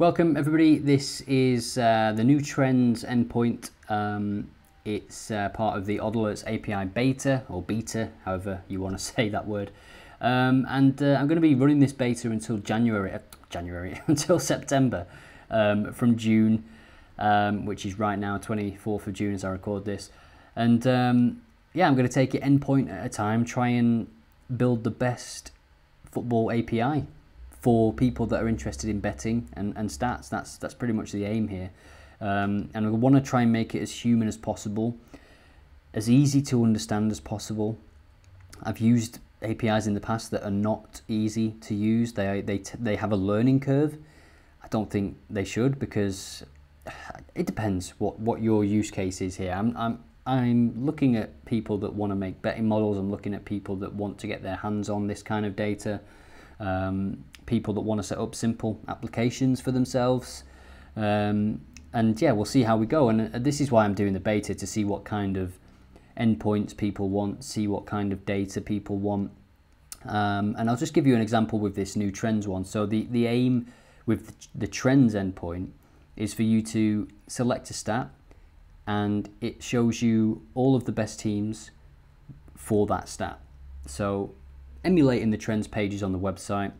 Welcome everybody, this is uh, the new trends endpoint. Um, it's uh, part of the Odd API beta, or beta, however you want to say that word. Um, and uh, I'm going to be running this beta until January, uh, January, until September um, from June, um, which is right now, 24th of June as I record this. And um, yeah, I'm going to take it endpoint at a time, try and build the best football API for people that are interested in betting and, and stats. That's that's pretty much the aim here. Um, and we want to try and make it as human as possible, as easy to understand as possible. I've used APIs in the past that are not easy to use. They they they have a learning curve. I don't think they should because it depends what what your use case is here. I'm I'm I'm looking at people that want to make betting models. I'm looking at people that want to get their hands on this kind of data. Um, people that want to set up simple applications for themselves. Um, and yeah, we'll see how we go. And uh, this is why I'm doing the beta to see what kind of endpoints people want, see what kind of data people want. Um, and I'll just give you an example with this new trends one. So the, the aim with the trends endpoint is for you to select a stat and it shows you all of the best teams for that stat. So emulating the trends pages on the website,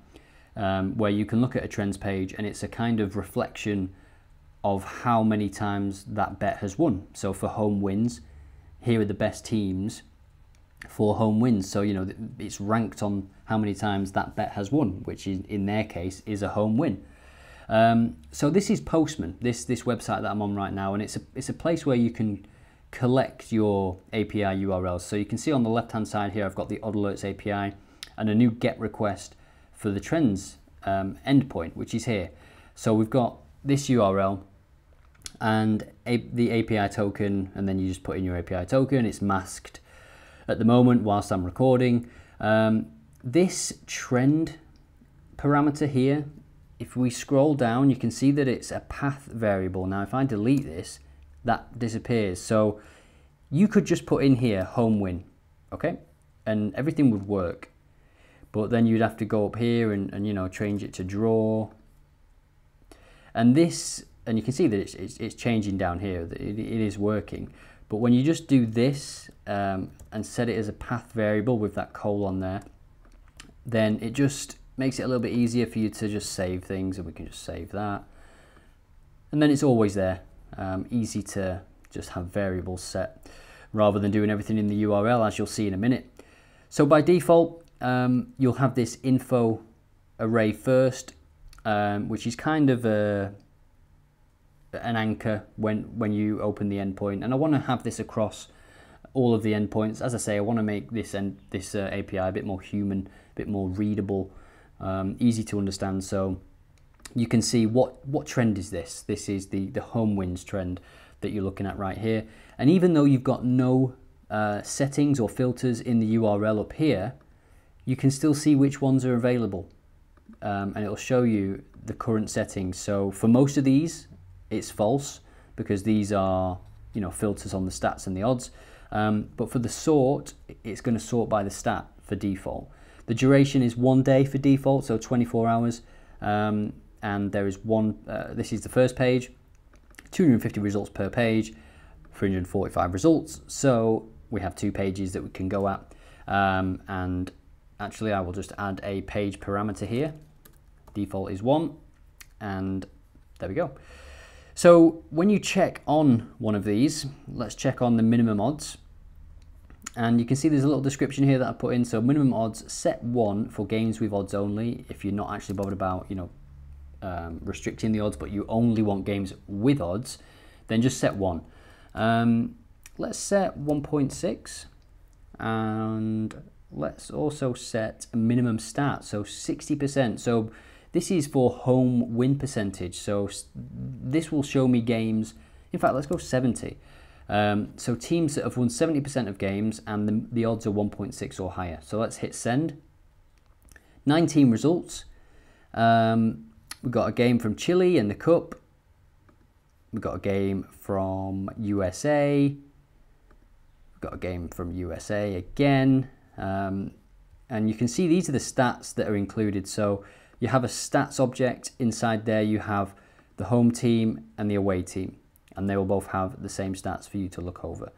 um, where you can look at a trends page and it's a kind of reflection of how many times that bet has won. So for home wins, here are the best teams for home wins. So, you know, it's ranked on how many times that bet has won, which in, in their case is a home win. Um, so this is Postman, this, this website that I'm on right now, and it's a, it's a place where you can collect your API URLs. So you can see on the left-hand side here, I've got the Odd Alerts API and a new GET request for the trends um, endpoint, which is here. So we've got this URL and a, the API token, and then you just put in your API token. It's masked at the moment whilst I'm recording. Um, this trend parameter here, if we scroll down, you can see that it's a path variable. Now, if I delete this, that disappears. So you could just put in here home win, okay? And everything would work but then you'd have to go up here and, and you know change it to draw. And this and you can see that it's, it's, it's changing down here it, it is working. But when you just do this um, and set it as a path variable with that colon there then it just makes it a little bit easier for you to just save things and we can just save that. And then it's always there um, easy to just have variables set rather than doing everything in the URL as you'll see in a minute. So by default um, you'll have this info array first, um, which is kind of a, an anchor when, when you open the endpoint. And I want to have this across all of the endpoints. As I say, I want to make this, end, this uh, API a bit more human, a bit more readable, um, easy to understand. So you can see what, what trend is this? This is the, the home wins trend that you're looking at right here. And even though you've got no uh, settings or filters in the URL up here, you can still see which ones are available um, and it'll show you the current settings. So for most of these, it's false because these are you know filters on the stats and the odds. Um, but for the sort, it's going to sort by the stat for default. The duration is one day for default, so 24 hours. Um, and there is one, uh, this is the first page, 250 results per page, 345 results. So we have two pages that we can go at. Um, and actually I will just add a page parameter here. Default is one, and there we go. So when you check on one of these, let's check on the minimum odds. And you can see there's a little description here that I put in. So minimum odds, set one for games with odds only. If you're not actually bothered about, you know, um, restricting the odds, but you only want games with odds, then just set one. Um, let's set 1.6 and let's also set a minimum stat, so 60%. So this is for home win percentage. So this will show me games, in fact, let's go 70. Um, so teams that have won 70% of games and the, the odds are 1.6 or higher. So let's hit send. 19 results. Um, we've got a game from Chile in the Cup. We've got a game from USA. We've got a game from USA again. Um, and you can see these are the stats that are included. So you have a stats object inside there. You have the home team and the away team, and they will both have the same stats for you to look over.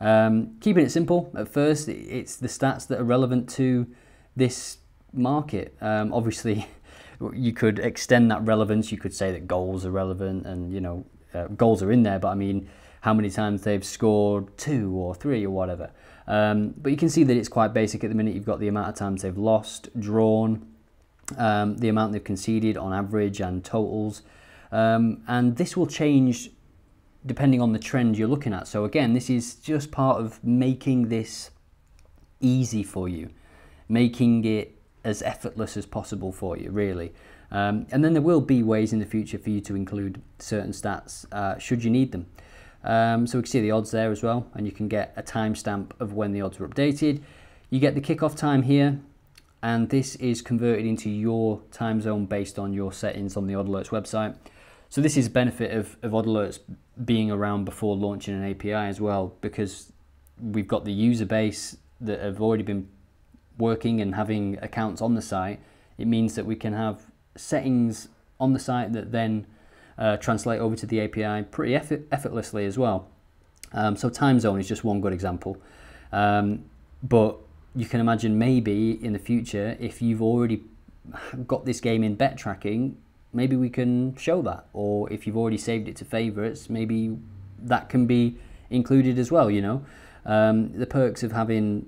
Um, keeping it simple, at first, it's the stats that are relevant to this market. Um, obviously, you could extend that relevance. You could say that goals are relevant, and you know, uh, goals are in there. But I mean, how many times they've scored two or three or whatever. Um, but you can see that it's quite basic at the minute. You've got the amount of times they've lost, drawn, um, the amount they've conceded on average, and totals. Um, and this will change depending on the trend you're looking at. So again, this is just part of making this easy for you, making it as effortless as possible for you, really. Um, and then there will be ways in the future for you to include certain stats uh, should you need them. Um, so we can see the odds there as well, and you can get a timestamp of when the odds were updated. You get the kickoff time here, and this is converted into your time zone based on your settings on the Odd Alerts website. So this is a benefit of, of Odd Alerts being around before launching an API as well, because we've got the user base that have already been working and having accounts on the site. It means that we can have settings on the site that then uh, translate over to the API pretty effort effortlessly as well. Um, so time zone is just one good example. Um, but you can imagine maybe in the future, if you've already got this game in bet tracking, maybe we can show that. Or if you've already saved it to favorites, maybe that can be included as well, you know. Um, the perks of having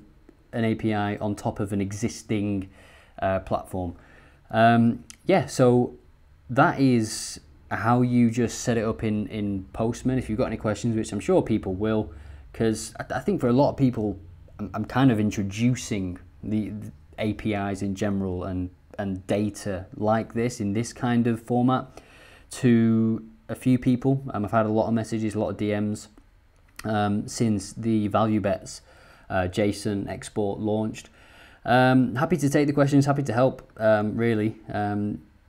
an API on top of an existing uh, platform. Um, yeah, so that is how you just set it up in, in Postman. If you've got any questions, which I'm sure people will, because I, I, think for a lot of people, I'm, I'm kind of introducing the, the APIs in general and and data like this in this kind of format to a few people. Um, I've had a lot of messages, a lot of DMs um, since the value bets uh, JSON export launched. Um, happy to take the questions, happy to help, um, really.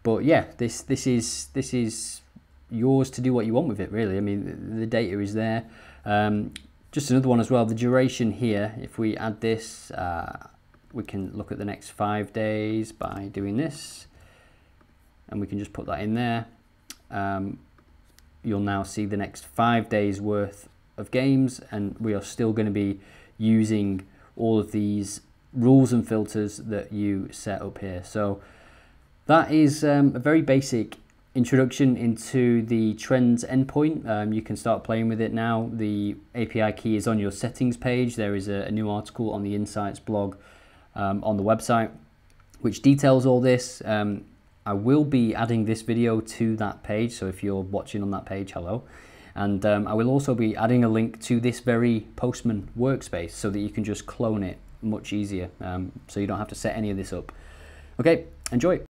But yeah, this this is this is yours to do what you want with it, really. I mean, the data is there. Um, just another one as well. The duration here, if we add this. Uh, we can look at the next five days by doing this and we can just put that in there. Um, you'll now see the next five days worth of games and we are still going to be using all of these rules and filters that you set up here. So that is um, a very basic introduction into the trends endpoint. Um, you can start playing with it now. The API key is on your settings page. There is a, a new article on the Insights blog um, on the website, which details all this. Um, I will be adding this video to that page, so if you're watching on that page, hello. And um, I will also be adding a link to this very Postman workspace so that you can just clone it much easier, um, so you don't have to set any of this up. Okay, enjoy.